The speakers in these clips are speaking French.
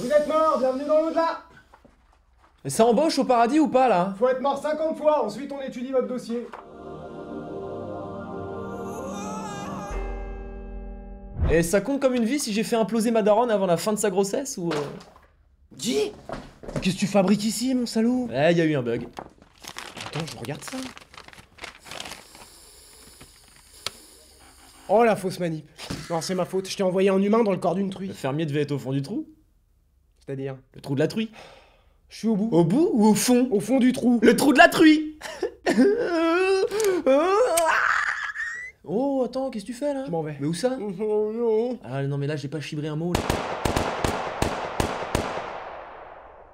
Vous êtes mort, bienvenue dans l'au-delà Mais ça embauche au paradis ou pas là? Faut être mort 50 fois, ensuite on étudie votre dossier. Et ça compte comme une vie si j'ai fait imploser ma daronne avant la fin de sa grossesse ou. euh? Dis Qu'est-ce que tu fabriques ici, mon salaud? Ouais, y a eu un bug. Attends, je regarde ça. Oh la fausse manip. Non, c'est ma faute, je t'ai envoyé un humain dans le corps d'une Le truie. fermier devait être au fond du trou. C'est-à-dire Le trou de la truie. Je suis au bout. Au bout ou au fond? Au fond du trou. Le trou de la truie Oh, attends, qu'est-ce que tu fais là? Je m'en vais. Mais où ça? Oh non. Ah non, mais là, j'ai pas chibré un mot. là.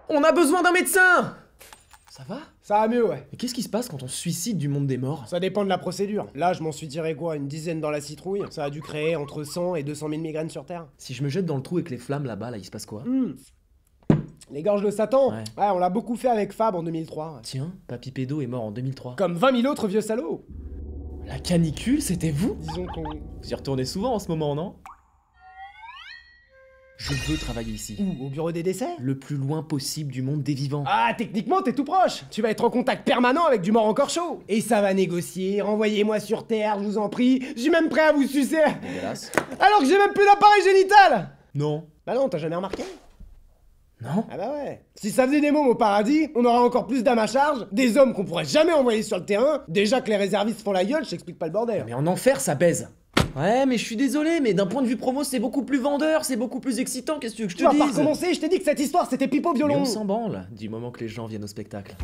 On a besoin d'un médecin Ça va? Ça va mieux, ouais. Mais qu'est-ce qui se passe quand on se suicide du monde des morts? Ça dépend de la procédure. Là, je m'en suis tiré quoi? Une dizaine dans la citrouille. Ça a dû créer entre 100 et 200 000 migraines sur Terre. Si je me jette dans le trou avec les flammes là-bas, là, il se passe quoi? Hmm. Les gorges de Satan Ouais. Ouais, on l'a beaucoup fait avec Fab en 2003. ouais. Tiens, Papy Pédo est mort en 2003. Comme 20 000 autres vieux salauds. La canicule, c'était vous? Disons qu'on... Vous y retournez souvent en ce moment, non? Je veux travailler ici. Où? Au bureau des décès? Le plus loin possible du monde des vivants. Ah, techniquement, t'es tout proche Tu vas être en contact permanent avec du mort encore chaud Et ça va négocier, renvoyez-moi sur Terre, je vous en prie, je suis même prêt à vous sucer. Alors que j'ai même plus d'appareil génital Non. Bah non, t'as jamais remarqué? Non Ah bah ouais Si ça faisait des mômes au paradis, on aura encore plus d'âmes à charge, des hommes qu'on pourrait jamais envoyer sur le terrain, déjà que les réservistes font la gueule, je t'explique pas le bordel. Mais en enfer, ça baise. Ouais, mais je suis désolé, mais d'un point de vue promo, c'est beaucoup plus vendeur, c'est beaucoup plus excitant, qu'est-ce que tu veux que je Tu te vas pas dise? recommencer, je t'ai dit que cette histoire c'était pipeau Mais violon on s'en branle, du moment que les gens viennent au spectacle.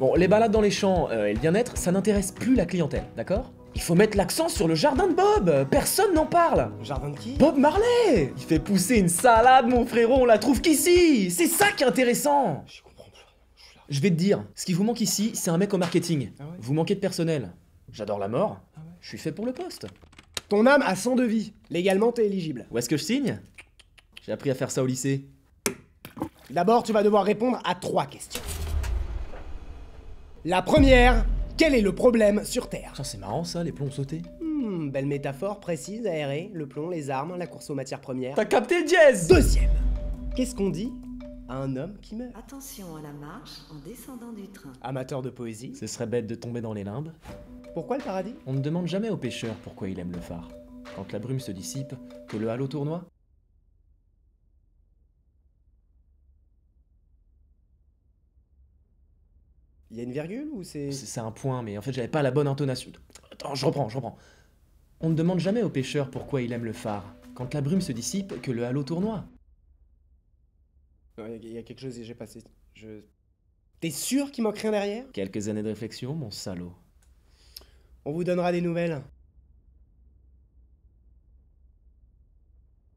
Bon, les balades dans les champs euh, et le bien-être, ça n'intéresse plus la clientèle, d'accord? Il faut mettre l'accent sur le jardin de Bob Personne n'en parle Jardin de qui? Bob Marley Il fait pousser une salade, mon frérot, on la trouve qu'ici C'est ça qui est intéressant Je comprends plus. Je suis là. Je vais te dire, ce qui vous manque ici, c'est un mec au marketing. Ah ouais? Vous manquez de personnel. J'adore la mort, je suis fait pour le poste. Ton âme a 100 de vie. Légalement, t'es éligible. Où est-ce que je signe? J'ai appris à faire ça au lycée. D'abord, tu vas devoir répondre à trois questions. La première, quel est le problème sur Terre Putain, c'est marrant ça, les plombs sautés. Hmm, belle métaphore, précise, aérée, le plomb, les armes, la course aux matières premières. T'as capté le dièse Deuxième, qu'est-ce qu'on dit à un homme qui meurt Attention à la marche en descendant du train. Amateur de poésie. Ce serait bête de tomber dans les limbes. Pourquoi le paradis? On ne demande jamais au pêcheur pourquoi il aime le phare. Quand la brume se dissipe, que le halo tournoie. Il y a une virgule ou c'est... C'est un point, mais en fait j'avais pas la bonne intonation. Attends, je reprends, je reprends. On ne demande jamais au pêcheur pourquoi il aime le phare. Quand la brume se dissipe, que le halo tournoie. Il y a quelque chose et j'ai passé. Je... T'es sûr qu'il manque rien derrière? Quelques années de réflexion, mon salaud. On vous donnera des nouvelles.